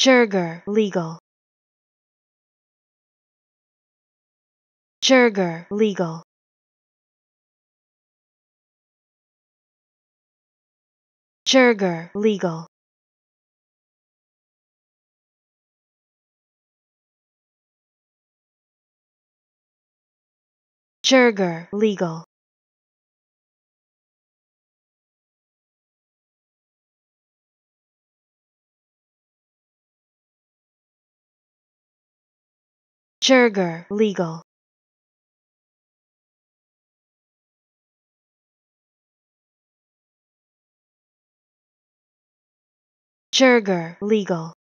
Jurgor legal. Jurgor legal. Jurgor legal. Jurgor legal Jurgor legal. Jurgor legal